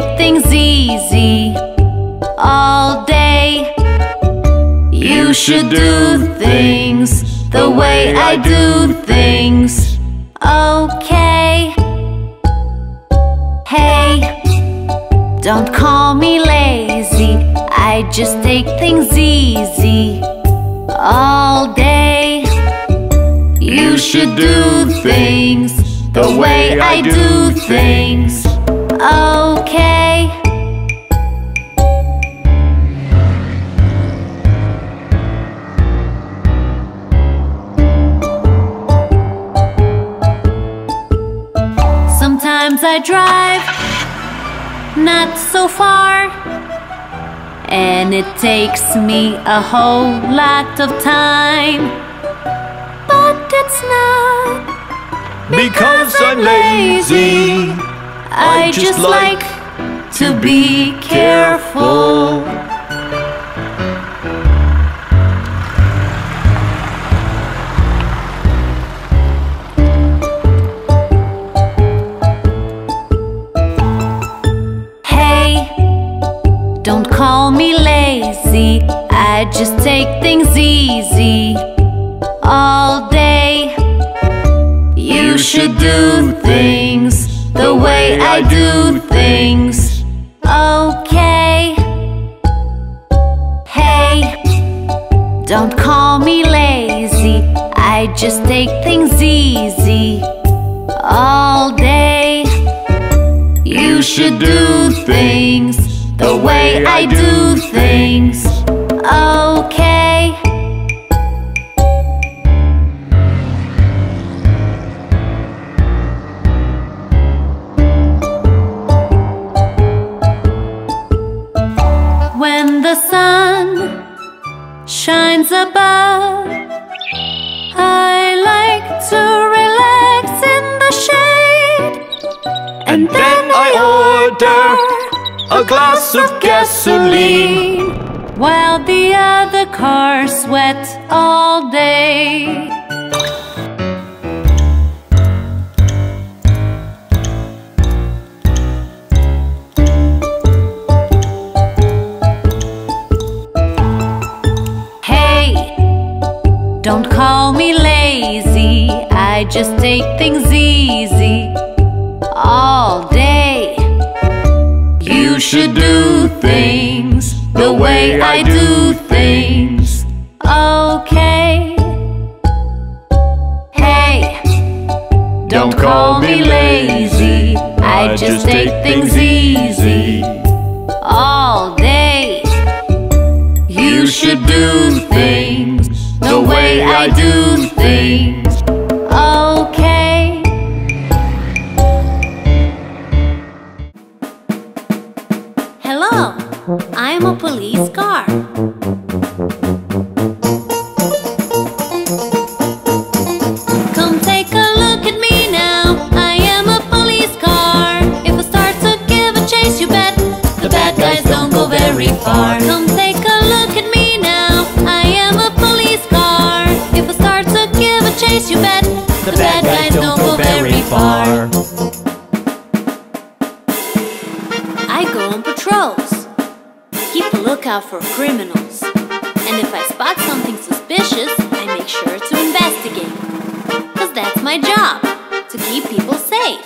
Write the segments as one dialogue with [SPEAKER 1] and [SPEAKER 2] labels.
[SPEAKER 1] take things easy all day. You should do things the way I do things. Okay. Hey, don't call me lazy. I just take things easy all day. You should do things the way I do things. Okay. Sometimes I drive not so far, and it takes me a whole lot of time. But it's not
[SPEAKER 2] Because I'm lazy.
[SPEAKER 1] I just like to be careful. Hey, don't call me lazy. I just take things easy all day. You should do things the way I do things. Okay. Hey, don't call me lazy. I just take things easy all day. You should do things the way I do things. Okay.
[SPEAKER 2] Order a glass of gasoline.
[SPEAKER 1] While the other car sweat all day. Hey, don't call me lazy. I just take things easy all day. You should do things the way I do things. Okay. Hey, don't call me lazy. I just take things easy all day. You should do things the way I do things. I'm a police car. For criminals. And if I spot something suspicious, I make sure to investigate. Cause that's my job, to keep people safe.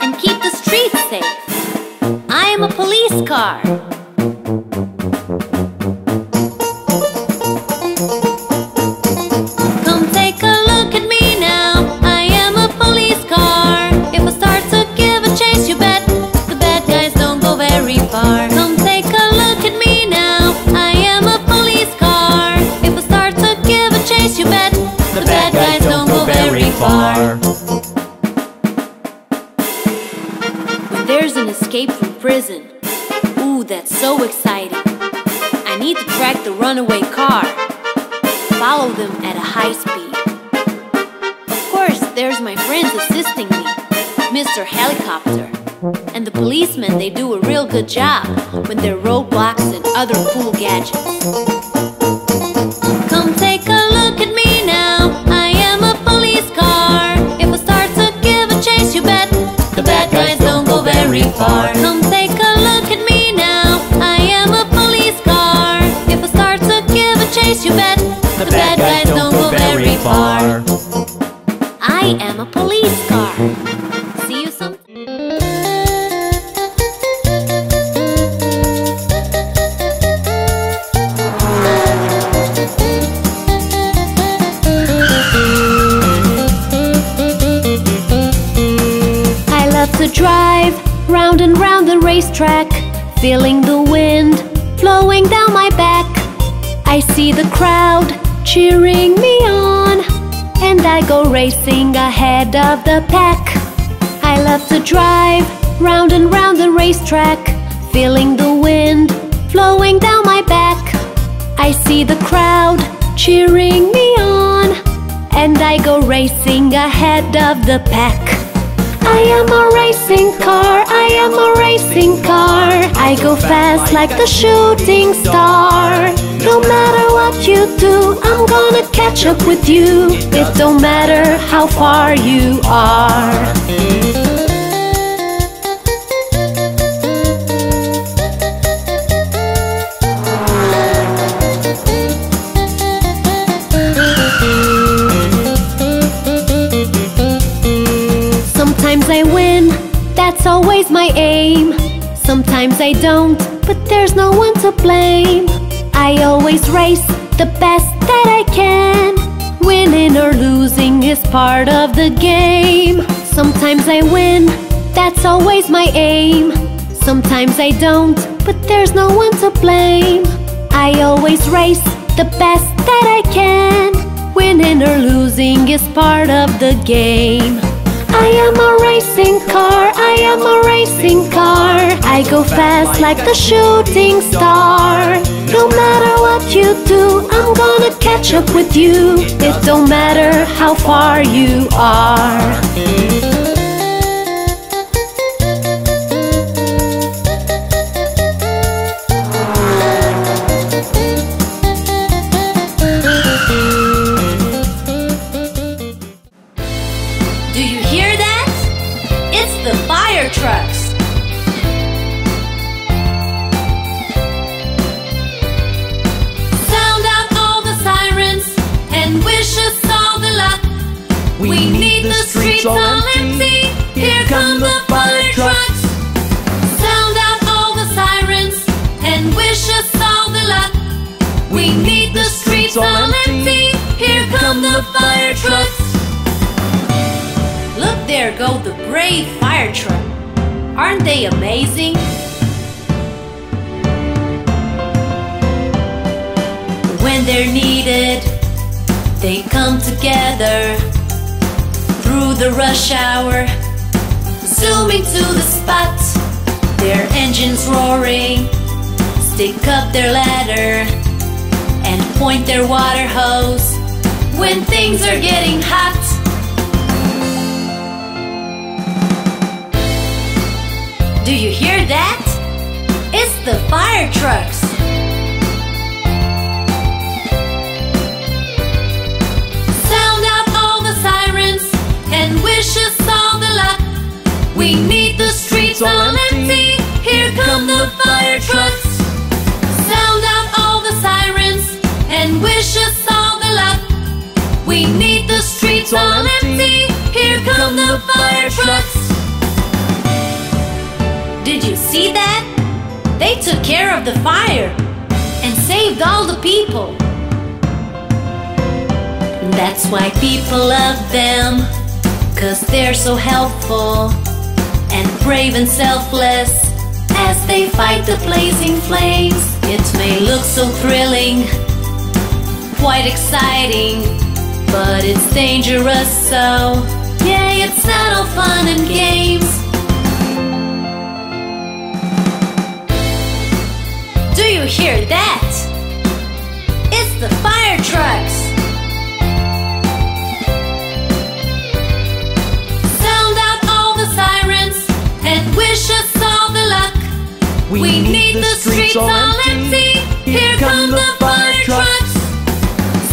[SPEAKER 1] And keep the streets safe. I am a police car. Come runaway car, follow them at a high speed. Of course, there's my friends assisting me, Mr. Helicopter. And the policemen, they do a real good job there are roadblocks and other cool gadgets. Come take a look at feeling the wind blowing down my back. I see the crowd cheering me on, and I go racing ahead of the pack. I love to drive round and round the racetrack, feeling the wind flowing down my back. I see the crowd cheering me on, and I go racing ahead of the pack. I am a racing car, I am a racing car. I go fast like the shooting star. No matter what you do, I'm gonna catch up with you. It don't matter how far you are. Sometimes I don't, but there's no one to blame. I always race the best that I can. Winning or losing is part of the game. Sometimes I win, that's always my aim. Sometimes I don't, but there's no one to blame. I always race the best that I can. Winning or losing is part of the game. I am a racing car, I am a racing car. I go fast like the shooting star. No matter what you do, I'm gonna catch up with you. It don't matter how far you are.
[SPEAKER 3] Fire trucks. Sound out all the sirens and wish us all the luck. We, need the streets all empty. Here come the fire trucks. Sound out all the sirens and wish us all the luck. We need the streets all empty. Here come the fire trucks. There go the brave fire truck. Aren't they amazing? When they're needed, they come together through the rush hour, zooming to the spot. Their engines roaring, stick up their ladder, and point their water hose when things are getting hot. Hear that? It's the fire trucks. Sound out all the sirens and wish us all the luck. We need the streets all empty. Here come the fire trucks. Sound out all the sirens and wish us all the luck. We need the streets all empty. Here come the fire trucks. Did you see that? They took care of the fire and saved all the people. That's why people love them, cause they're so helpful and brave and selfless as they fight the blazing flames. It may look so thrilling, quite exciting, but it's dangerous, so yeah, it's not all fun and games. You hear that? It's the fire trucks. Sound out all the sirens and wish us all the luck. We, need, the streets all empty. Here come the fire trucks.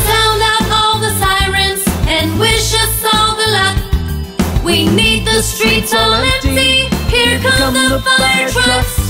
[SPEAKER 3] Sound out all the sirens and wish us all the luck. We need the streets all empty. Here come the fire trucks.